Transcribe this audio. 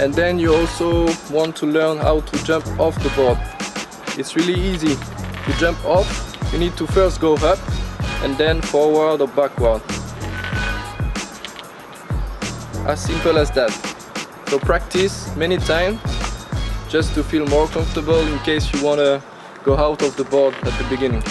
and then you also want to learn how to jump off the board. It's really easy. To jump off you need to first go up and then forward or backward. As simple as that. So practice many times just to feel more comfortable in case you want to go out of the board at the beginning.